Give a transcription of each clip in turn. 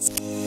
It's.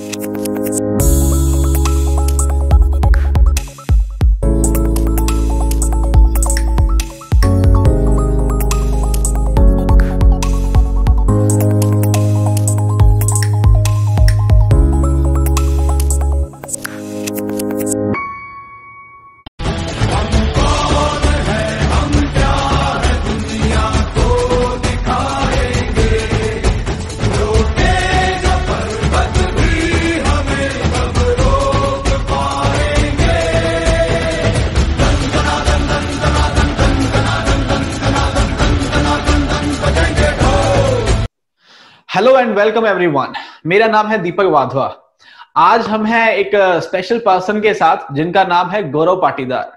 Hello and welcome everyone मेरा नाम है दीपक वाधवा। आज हम हैं एक स्पेशल पर्सन के साथ जिनका नाम है गौरव पाटीदार।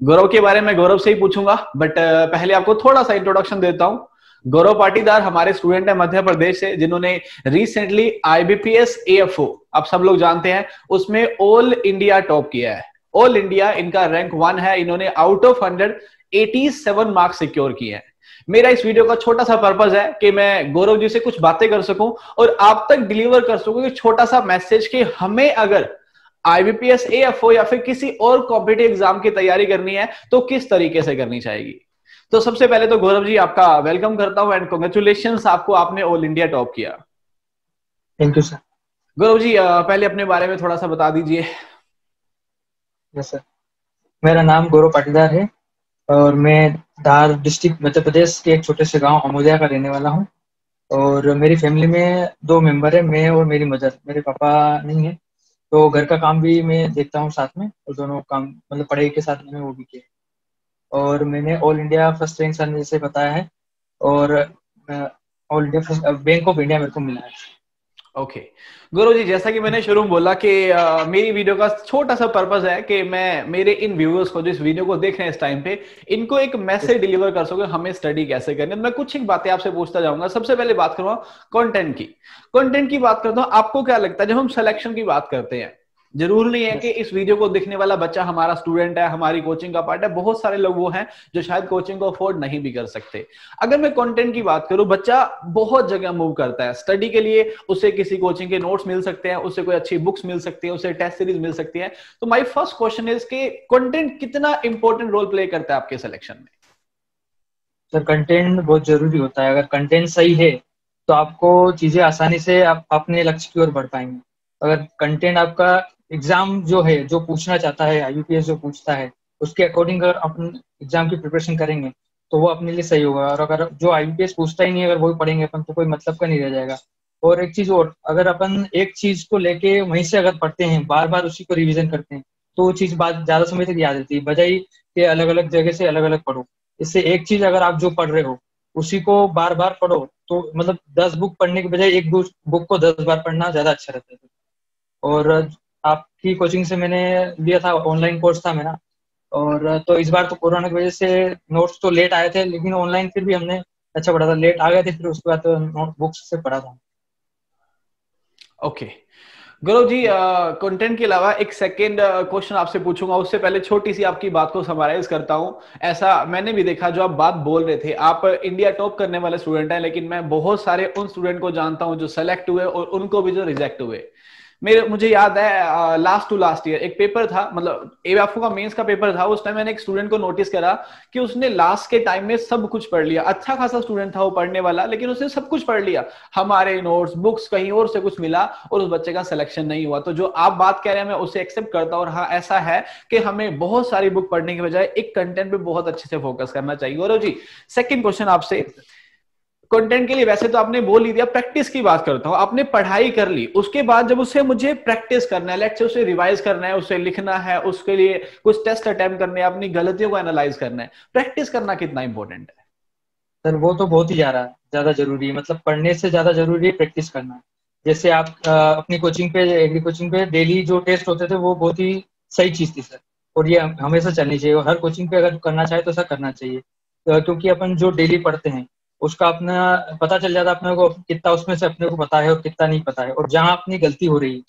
गौरव के बारे में गौरव से ही पूछूँगा बट पहले आपको थोड़ा सा इंट्रोडक्शन देता हूँ। गौरव पाटीदार हमारे स्टूडेंट है मध्य प्रदेश से, जिन्होंने रिसेंटली आईबीपीएस एएफओ आप सब लोग जानते हैं, उसमें ऑल इंडिया टॉप किया है। ऑल इंडिया इनका रैंक वन है। इन्होंने out of hundred eighty seven marks secure किए हैं। मेरा इस वीडियो का छोटा सा पर्पज है कि मैं गौरव जी से कुछ बातें कर सकूँ और आप तक डिलीवर कर सकूँ छोटा सा मैसेज कि हमें अगर आईबीपीएस एएफओ या फिर किसी और कॉम्पिटेटिव एग्ज़ाम की तैयारी करनी है तो किस तरीके से करनी चाहिए तो सबसे पहले तो गौरव जी आपका वेलकम करता हूँ एंड कॉन्ग्रेचुलेशन आपको आपने ऑल इंडिया टॉप किया। Thank you sir Gaurav ji पहले अपने बारे में थोड़ा सा बता दीजिए। यस सर मेरा नाम गौरव पाटीदार है। और मैं धार डिस्ट्रिक्ट मध्य प्रदेश के एक छोटे से गाँव अमोदिया का रहने वाला हूँ। और मेरी फैमिली में दो मेंबर है, मैं और मेरी मदर। मेरे पापा नहीं है तो घर का काम भी मैं देखता हूँ साथ में, और दोनों काम मतलब पढ़ाई के साथ मैंने वो भी किया। और मैंने all India first rank sir जैसे बताया है, और all India bank of India मेरे को मिला है। ओके. गुरु जी जैसा कि मैंने शुरू में बोला कि आ, मेरी वीडियो का छोटा सा पर्पज है कि मैं मेरे इन व्यूअर्स को जो इस वीडियो को देख रहे हैं इस टाइम पे इनको एक मैसेज डिलीवर कर सको हमें स्टडी कैसे करनी है। तो मैं कुछ एक बातें आपसे पूछता जाऊँगा। सबसे पहले बात करूँगा कंटेंट की। कंटेंट की बात करता हूँ आपको क्या लगता है? जब हम सिलेक्शन की बात करते हैं ज़रूर नहीं है कि इस वीडियो को देखने वाला बच्चा हमारा स्टूडेंट है हमारी कोचिंग का पार्ट है बहुत सारे लोग वो हैं जो शायद कोचिंग को अफोर्ड नहीं भी कर सकते। अगर मैं कंटेंट की बात करूँ बच्चा बहुत जगह मूव करता है। स्टडी के लिए उसे किसी कोचिंग के नोट्स मिल सकते हैं उसे कोई अच्छी बुक्स मिल सकती है उसे टेस्ट सीरीज़ मिल सकती है। तो माई फ़र्स्ट क्वेश्चन इज़ के कंटेंट कितना इंपॉर्टेंट रोल प्ले करता है आपके सिलेक्शन में? सर कंटेंट बहुत ज़रूरी होता है। अगर कंटेंट सही है तो आपको चीज़ें आसानी से आप अपने लक्ष्य की ओर बढ़ पाएँगे। अगर कंटेंट आपका एग्ज़ाम जो है, जो पूछना चाहता है यूपीएस जो पूछता है, उसके अकॉर्डिंग अगर अपन एग्ज़ाम की प्रिपरेशन करेंगे तो वो अपने लिए सही होगा। और अगर जो आईपीएस पूछता ही नहीं अगर वही पढ़ेंगे अपन तो कोई मतलब का नहीं रह जाएगा। और एक चीज़ और, अगर अपन एक चीज़ को लेके वहीं से अगर पढ़ते हैं बार बार उसी को रिविजन करते हैं तो वो चीज़ बात ज़्यादा समय तक याद रहती है। बजाय के अलग अलग जगह से अलग अलग पढ़ो। इससे एक चीज़ अगर आप जो पढ़ रहे हो, उसी को बार बार पढ़ो तो मतलब दस बुक पढ़ने के बजाय एक बुक को दस बार पढ़ना ज़्यादा अच्छा रहता है। और आपकी कोचिंग से मैंने लिया था ऑनलाइन कोर्स था मेरा। और तो इस बार तो कोरोना की वजह से नोट्स तो लेट आए थे, लेकिन ऑनलाइन फिर भी हमने अच्छा पढ़ा था। लेट आ गए थे, फिर उसके बाद तो नोट बुक्स से पढ़ा था। ओके गौरव जी कंटेंट के अलावा एक सेकेंड क्वेश्चन आपसे पूछूँगा। उससे पहले छोटी सी आपकी बात को समराइज करता हूँ। ऐसा मैंने भी देखा, जो आप बात बोल रहे थे, आप इंडिया टॉप करने वाले स्टूडेंट हैं, लेकिन मैं बहुत सारे उन स्टूडेंट को जानता हूँ जो सेलेक्ट हुए और उनको भी जो रिजेक्ट हुए। मेरे, मुझे याद है लास्ट टू लास्ट ईयर एक पेपर था मतलब एवाफो का मेंस का पेपर था, उस टाइम मैंने एक स्टूडेंट को नोटिस करा कि उसने लास्ट के टाइम में सब कुछ पढ़ लिया। अच्छा खासा स्टूडेंट था वो पढ़ने वाला, लेकिन उसने सब कुछ पढ़ लिया। हमारे नोट्स बुक्स कहीं और से कुछ मिला और उस बच्चे का सिलेक्शन नहीं हुआ। तो जो आप बात कह रहे हैं, मैं उसे एक्सेप्ट करता हूँ और हाँ ऐसा है कि हमें बहुत सारी बुक पढ़ने के बजाय एक कंटेंट पे बहुत अच्छे से फोकस करना चाहिए। गौरव जी सेकेंड क्वेश्चन आपसे कंटेंट के लिए वैसे तो आपने बोल ही दिया प्रैक्टिस की बात करता हूँ। आपने पढ़ाई कर ली, उसके बाद जब उसे मुझे प्रैक्टिस करना है लेट से उसे रिवाइज करना है, उसे लिखना है, उसके लिए कुछ टेस्ट अटेम्प्ट करने हैं, अपनी गलतियों को एनालाइज करना है प्रैक्टिस करना कितना इंपॉर्टेंट है? सर, वो तो बहुत ही ज़्यादा ज़्यादा ज़रूरी है। मतलब पढ़ने से ज़्यादा ज़रूरी है प्रैक्टिस करना। जैसे आप अपनी कोचिंग पे एग्री कोचिंग पे डेली जो टेस्ट होते थे, वो बहुत ही सही चीज़ थी सर। और ये हमेशा चलनी चाहिए। और हर कोचिंग पे अगर करना चाहे तो सर करना चाहिए। क्योंकि अपन जो डेली पढ़ते हैं उसका अपना पता चल जाता है अपने को कितना उसमें से अपने को पता है और कितना नहीं पता है। और जहाँ अपनी गलती हो रही है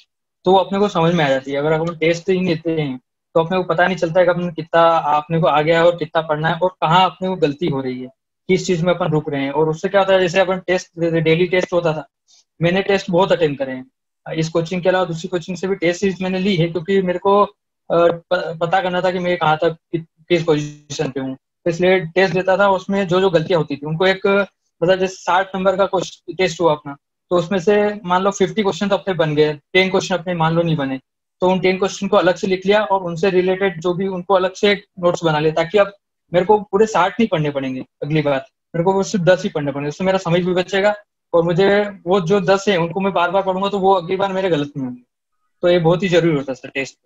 तो वो अपने को समझ में आ जाती है। अगर अपन टेस्ट ही लेते हैं तो अपने को पता नहीं चलता है कि अपन कितना अपने को आ गया है और कितना पढ़ना है और कहाँ अपने को गलती हो रही है, किस चीज़ में अपन रुक रहे हैं। और उससे क्या होता है, जैसे अपन टेस्ट डेली टेस्ट होता था, मैंने टेस्ट बहुत अटेंड करे हैं। इस कोचिंग के अलावा दूसरी कोचिंग से भी टेस्ट सीरीज़ मैंने ली है, क्योंकि मेरे को पता करना था कि मैं कहाँ तक, किस पोजिशन पे हूँ। इसलिए टेस्ट देता था, उसमें जो जो गलतियाँ होती थी, उनको एक मतलब जैसे साठ नंबर का टेस्ट हुआ अपना तो उसमें से मान लो फिफ्टी क्वेश्चन तो अपने बन गए टेन क्वेश्चन अपने मान लो नहीं बने तो उन टेन क्वेश्चन को अलग से लिख लिया और उनसे रिलेटेड जो भी, उनको अलग से नोट्स बना लिया, ताकि अब मेरे को पूरे साठ नहीं पढ़ने पड़ेंगे, अगली बार मेरे को सिर्फ़ दस ही पढ़ने पड़ेंगे, उससे मेरा समझ भी बचेगा और मुझे वो जो दस है, उनको मैं बार बार पढ़ूँगा तो वो अगली बार मेरे गलत नहीं होंगे। तो ये बहुत ही ज़रूरी होता है सर टेस्ट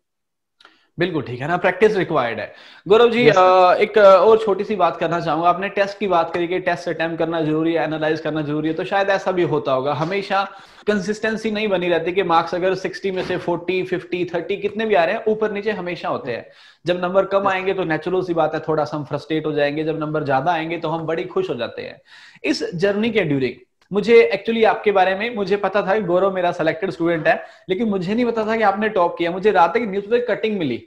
बिल्कुल ठीक है ना प्रैक्टिस रिक्वायर्ड है। गौरव जी yes, एक और छोटी सी बात करना चाहूँगा। आपने टेस्ट की बात करी कि टेस्ट अटेम्प्ट करना ज़रूरी है एनालाइज करना ज़रूरी है तो शायद ऐसा भी होता होगा। हमेशा कंसिस्टेंसी नहीं बनी रहती कि मार्क्स अगर 60 में से 40, 50, 30 कितने भी आ रहे हैं ऊपर नीचे हमेशा होते हैं। जब नंबर कम आएँगे तो नेचुरल सी बात है थोड़ा सा हम फ्रस्ट्रेट हो जाएँगे। जब नंबर ज़्यादा आएँगे तो हम बड़ी खुश हो जाते हैं। इस जर्नी के ड्यूरिंग मुझे एक्चुअली आपके बारे में मुझे पता था कि गौरव मेरा सिलेक्टेड स्टूडेंट है लेकिन मुझे नहीं पता था कि आपने टॉप किया। मुझे रात की न्यूज़ पे कटिंग मिली।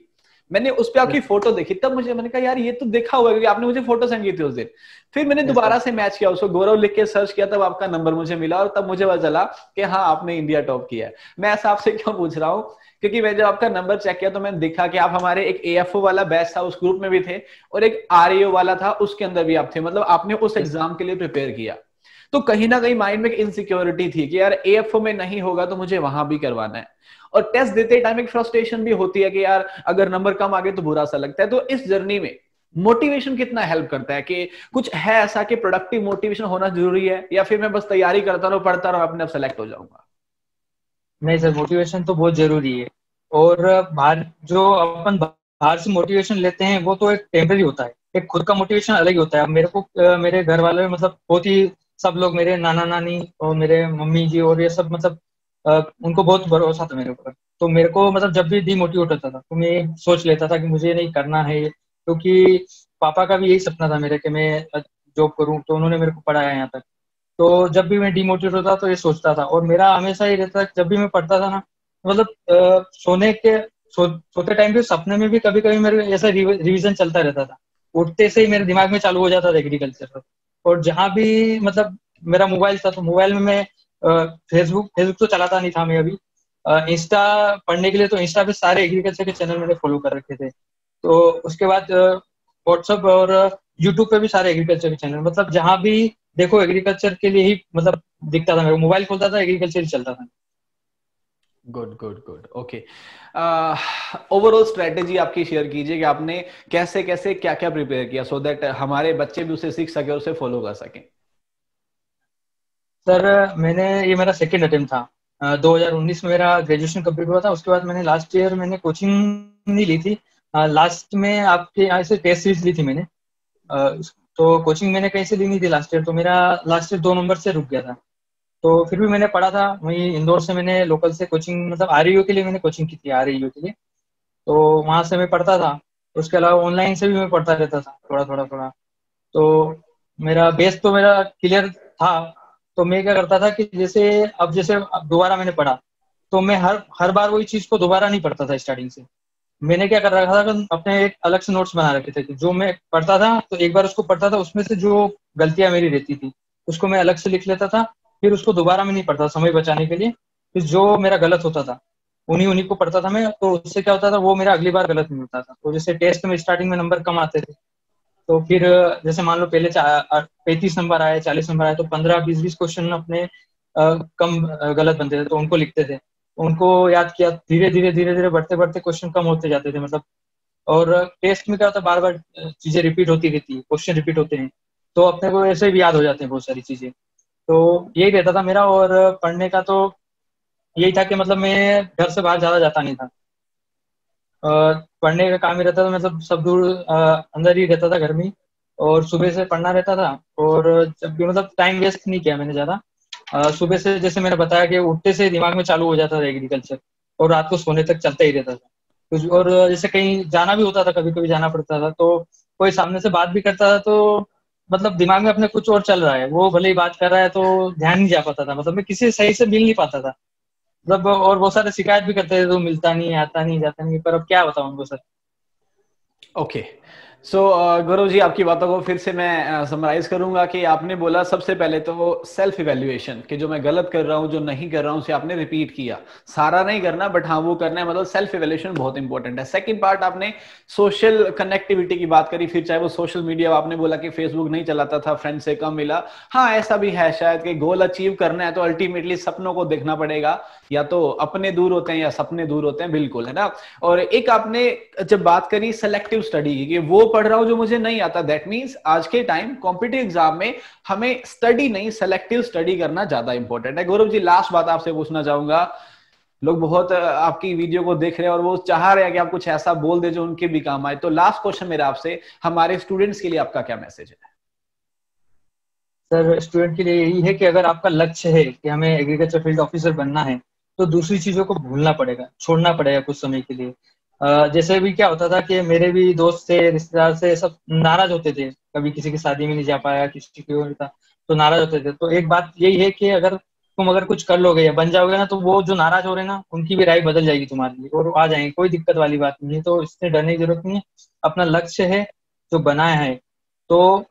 मैंने उस पर आपकी फ़ोटो देखी। तब मुझे मैंने कहा यार ये तो देखा हुआ क्योंकि आपने मुझे फ़ोटो सेंड की थी उस दिन। फिर मैंने दोबारा से मैच किया उसको गौरव लिख के सर्च किया तब आपका नंबर मुझे मिला और तब मुझे पता चला कि हाँ आपने इंडिया टॉप किया है। मैं ऐसा आपसे क्यों पूछ रहा हूँ? क्योंकि मैं जब आपका नंबर चेक किया तो मैंने देखा कि आप हमारे एक एएफओ वाला बैच था उस ग्रुप में भी थे और एक आर वाला था उसके अंदर भी आप थे। मतलब आपने उस एग्ज़ाम के लिए प्रिपेयर किया। तो कहीं ना कहीं माइंड में इनसिक्योरिटी थी कि यार एएफओ में नहीं होगा तो मुझे वहाँ भी करवाना है। और टेस्ट देते टाइम एक फ्रस्ट्रेशन भी होती है कि यार अगर नंबर कम आ गए तो बुरा सा लगता है। तो इस जर्नी में मोटिवेशन कितना हेल्प करता है कि कुछ है ऐसा कि प्रोडक्टिव मोटिवेशन होना ज़रूरी है? या फिर मैं बस तैयारी करता रहूँ, पढ़ता रहूँ, अपने आप सेलेक्ट हो जाऊँगा? नहीं सर मोटिवेशन तो बहुत ज़रूरी है। और बाहर जो अपन बाहर से मोटिवेशन लेते हैं, वो तो एक टेम्पररी होता है। एक खुद का मोटिवेशन अलग ही होता है। मेरे को मेरे घर वाले मतलब बहुत ही सब लोग मेरे नाना नानी और मेरे मम्मी जी और ये सब मतलब उनको बहुत भरोसा था मेरे ऊपर। तो मेरे को मतलब जब भी डिमोटिवेट होता था तो मैं सोच लेता था कि मुझे नहीं करना है क्योंकि तो पापा का भी यही सपना था मेरे कि मैं जॉब करूँ तो उन्होंने मेरे को पढ़ाया यहाँ तक। तो जब भी मैं डिमोटिवेट होता तो ये सोचता था। और मेरा हमेशा ये रहता जब भी मैं पढ़ता था ना मतलब सोने के सो, सोते टाइम पे सपने में भी कभी कभी मेरे ऐसा रिविजन चलता रहता था। उठते से ही मेरे दिमाग में चालू हो जाता था एग्रीकल्चर और जहाँ भी मतलब मेरा मोबाइल था तो मोबाइल में मैं फेसबुक फेसबुक तो चलाता नहीं था मैं अभी। इंस्टा पढ़ने के लिए तो इंस्टा पे सारे एग्रीकल्चर के चैनल मैंने फॉलो कर रखे थे। तो उसके बाद व्हाट्सअप और यूट्यूब पे भी सारे एग्रीकल्चर के चैनल मतलब जहाँ भी देखो एग्रीकल्चर के लिए ही मतलब दिखता था मेरे मोबाइल खोलता था एग्रीकल्चर ही चलता था। Good good good okay overall strategy आपकी शेयर कीजिए कि आपने कैसे कैसे क्या क्या प्रिपेयर किया सो so दैट हमारे बच्चे भी उसे सीख सके और उसे फॉलो कर सके। सर मैंने ये मेरा सेकेंड अटेम्प्ट था। Uh, 2019 में मेरा ग्रेजुएशन कंप्लीट हुआ था उसके बाद मैंने लास्ट ईयर मैंने कोचिंग नहीं ली थी। लास्ट में आपके यहाँ से टेस्ट सीरीज़ ली थी मैंने। Uh, तो कोचिंग मैंने कहीं से ली नहीं थी लास्ट ईयर तो मेरा लास्ट ईयर दो नंबर से रुक गया था। तो फिर भी मैंने पढ़ा था। वही इंदौर से मैंने लोकल से कोचिंग मतलब आर के लिए मैंने कोचिंग की थी आर के लिए। तो वहाँ से मैं पढ़ता था। उसके अलावा ऑनलाइन से भी मैं पढ़ता रहता था, थोड़ा थोड़ा थोड़ा। तो मेरा बेस तो मेरा क्लियर था। तो मैं क्या करता था कि जैसे अब जैसे दोबारा मैंने पढ़ा तो मैं हर हर बार वही चीज़ को दोबारा नहीं पढ़ता था स्टार्टिंग से। मैंने क्या कर रखा था अपने एक अलग से नोट्स बना रखे थे जो मैं पढ़ता था तो एक बार उसको पढ़ता था, उसमें से जो गलतियाँ मेरी रहती थी, उसको मैं अलग से लिख लेता था। फिर उसको दोबारा में नहीं पढ़ता समय बचाने के लिए। फिर जो मेरा गलत होता था उन्हीं उन्हीं को पढ़ता था मैं तो उससे क्या होता था वो मेरा अगली बार गलत नहीं होता था। तो जैसे टेस्ट में स्टार्टिंग में नंबर कम आते थे तो फिर जैसे मान लो पहले पैंतीस नंबर आए चालीस नंबर आए तो पंद्रह बीस बीस क्वेश्चन अपने आ, कम गलत बनते थे तो उनको लिखते थे। उनको याद किया धीरे धीरे धीरे धीरे बढ़ते बढ़ते क्वेश्चन कम होते जाते थे मतलब। और टेस्ट में क्या होता बार बार चीज़ें रिपीट होती रहती है क्वेश्चन रिपीट होते हैं। तो अपने को ऐसे भी याद हो जाते हैं बहुत सारी चीज़ें। तो यही रहता था मेरा और पढ़ने का तो यही था कि मतलब मैं घर से बाहर ज़्यादा जाता नहीं था। और पढ़ने का काम ही रहता था मतलब सब दूर अंदर ही रहता था घर में और सुबह से पढ़ना रहता था और जब भी मतलब टाइम वेस्ट नहीं किया मैंने ज़्यादा। सुबह से जैसे मैंने बताया कि उठते से दिमाग में चालू हो जाता था एग्रीकल्चर और रात को सोने तक चलता ही रहता था। और जैसे कहीं जाना भी होता था कभी कभी जाना पड़ता था तो कोई सामने से बात भी करता था तो मतलब दिमाग में अपने कुछ और चल रहा है। वो भले ही बात कर रहा है तो ध्यान नहीं जा पाता था। मतलब मैं किसी सही से मिल नहीं पाता था। मतलब और बहुत सारे शिकायत भी करते थे तो मिलता नहीं, आता नहीं, जाता नहीं। पर अब क्या बताऊ उनको, sir? Okay so so, Gaurav ji आपकी बातों को फिर से मैं समराइज करूँगा कि आपने बोला सबसे पहले तो सेल्फ इवेल्युएशन कि जो मैं गलत कर रहा हूँ जो नहीं कर रहा हूँ उसे आपने रिपीट किया। सारा नहीं करना बट हाँ वो करना है मतलब सेल्फ इवेल्युएशन बहुत इंपॉर्टेंट है। सेकंड पार्ट आपने सोशल कनेक्टिविटी की बात करी फिर चाहे वो सोशल मीडिया आपने बोला कि फेसबुक नहीं चलाता था फ्रेंड से कम मिला। हाँ ऐसा भी है शायद कि गोल अचीव करना है तो अल्टीमेटली सपनों को देखना पड़ेगा। या तो अपने दूर होते हैं या सपने दूर होते हैं बिल्कुल है ना? और एक आपने जब बात करी सेलेक्टिव स्टडी की वो पढ़ रहा हूँ जो मुझे नहीं आता। दैट मीन्स आज के टाइम कॉम्पिटेटिव एग्ज़ाम में हमें स्टडी नहीं सेलेक्टिव स्टडी करना ज़्यादा इंपॉर्टेंट है। गौरव जी लास्ट बात आपसे पूछना चाहूँगा। लोग बहुत आपकी वीडियो को देख रहे हैं और वो चाह रहे हैं कि आप कुछ ऐसा बोल दे जो उनके भी काम आए। तो लास्ट क्वेश्चन मेरा आपसे, हमारे स्टूडेंट्स के लिए आपका क्या मैसेज है? सर स्टूडेंट के लिए यही है कि अगर आपका लक्ष्य है कि हमें एग्रीकल्चर फ़ील्ड ऑफिसर बनना है तो दूसरी चीज़ों को भूलना पड़ेगा, छोड़ना पड़ेगा कुछ समय के लिए। जैसे भी क्या होता था कि मेरे भी दोस्त थे, रिश्तेदार से सब नाराज़ होते थे। कभी किसी की शादी में नहीं जा पाया, किसी की था तो नाराज़ होते थे। तो एक बात यही है कि अगर तुम अगर कुछ कर लोगे या बन जाओगे ना तो वो जो नाराज़ हो रहे ना, उनकी भी राय बदल जाएगी तुम्हारे लिए और आ जाएँगे, कोई दिक्कत वाली बात नहीं है। तो इससे डरने की ज़रूरत नहीं है, अपना लक्ष्य है जो बनाया है। तो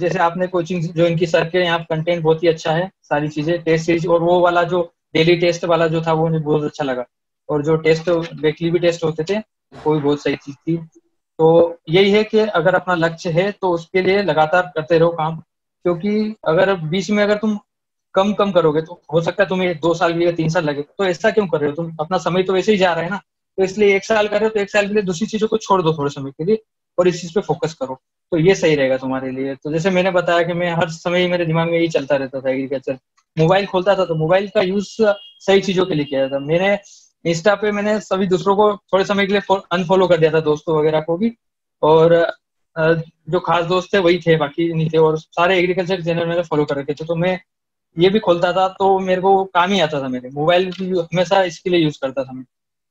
जैसे आपने कोचिंग जो इनकी सर के यहाँ कंटेंट बहुत ही अच्छा है, सारी चीज़ें टेस्ट सीरीज़ और वो वाला जो डेली टेस्ट वाला जो था, वो मुझे बहुत अच्छा लगा। और जो टेस्ट वीकली भी टेस्ट होते थे वो भी बहुत सही चीज़ थी। तो यही है कि अगर अपना लक्ष्य है तो उसके लिए लगातार करते रहो काम। क्योंकि अगर बीच में अगर तुम कम कम करोगे तो हो सकता है तुम्हें दो साल भी या तीन साल लगे। तो ऐसा क्यों कर रहे हो तुम? अपना समय तो वैसे ही जा रहा है ना। तो इसलिए एक साल कर रहे हो तो एक साल के लिए दूसरी चीज़ों को छोड़ दो थोड़े समय के लिए और इस चीज़ पे फोकस करो। तो ये सही रहेगा तुम्हारे लिए। तो जैसे मैंने बताया कि मैं हर समय मेरे दिमाग में यही चलता रहता था एग्रीकल्चर मोबाइल खोलता था तो मोबाइल का यूज़ सही चीज़ों के लिए किया जाता। मैंने इंस्टा पे मैंने सभी दूसरों को थोड़े समय के लिए अनफॉलो कर दिया था, दोस्तों वगैरह को भी। और जो खास दोस्त थे वही थे, बाकी नहीं थे। और सारे एग्रीकल्चर चैनल मैंने फॉलो कर रखे थे। तो मैं ये भी खोलता था तो मेरे को काम ही आता था मेरे। मोबाइल हमेशा इसके लिए यूज़ करता था मैं।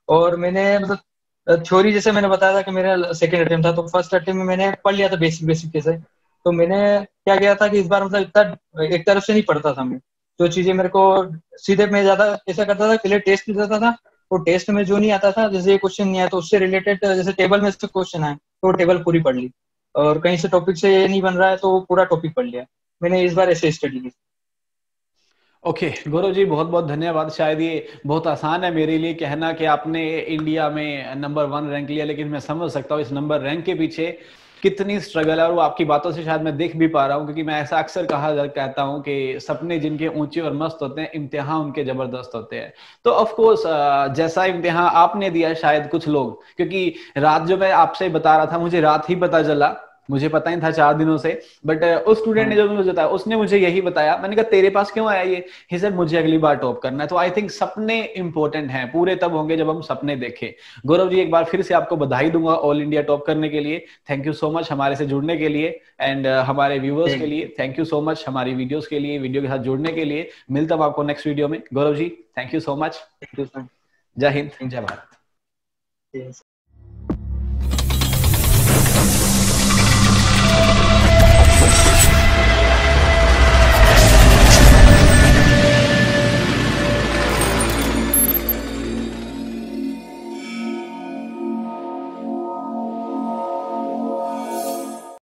और मैंने मतलब थ्योरी जैसे मैंने बताया था कि मेरा सेकेंड अटेम्प्ट था तो फ़र्स्ट अटेम्प्ट में मैंने पढ़ लिया था बेसिक बेसिक कैसे तो मैंने क्या किया था कि इस बार मतलब इतना, एक तरफ़ से नहीं पढ़ता था मैं। जो चीज़ें मेरे को सीधे मैं ज़्यादा ऐसा करता था, पहले टेस्ट भी देता था तो टेस्ट में जो नहीं आता था जैसे ये क्वेश्चन नहीं आया तो उससे रिलेटेड जैसे टेबल में से क्वेश्चन आए तो टेबल पूरी पढ़ ली। और कहीं से टॉपिक से ये नहीं बन रहा है तो पूरा टॉपिक पढ़ लिया। मैंने इस बार ऐसे स्टडी की। ओके okay, गौरव जी बहुत बहुत धन्यवाद। शायद ये बहुत आसान है मेरे लिए कहना कि आपने इंडिया में नंबर वन रैंक लिया लेकिन मैं समझ सकता हूँ इस नंबर रैंक के पीछे कितनी स्ट्रगल है और वो आपकी बातों से शायद मैं देख भी पा रहा हूँ, क्योंकि मैं ऐसा अक्सर कहा कहता हूँ कि सपने जिनके ऊँचे और मस्त होते हैं, इम्तिहान उनके ज़बरदस्त होते हैं। तो ऑफ़ कोर्स जैसा इम्तिहान आपने दिया शायद कुछ लोग, क्योंकि रात जो मैं आपसे बता रहा था, मुझे रात ही पता चला मुझे पता ही था चार दिनों से बट uh, उस स्टूडेंट ने हाँ। जो मुझे बताया उसने मुझे यही बताया मैंने कहा तेरे पास क्यों आया ये? ही सर मुझे अगली बार टॉप करना है। तो आई थिंक सपने इंपॉर्टेंट हैं पूरे तब होंगे जब हम सपने देखें। गौरव जी एक बार फिर से आपको बधाई दूँगा ऑल इंडिया टॉप करने के लिए। थैंक यू सो मच हमारे से जुड़ने के लिए एंड uh, हमारे व्यूवर्स के लिए। थैंक यू सो मच हमारी वीडियोस के लिए वीडियो के साथ जुड़ने के लिए। मिलता हूँ आपको नेक्स्ट वीडियो में। Gaurav ji thank you so much जय हिंद। जय भारत।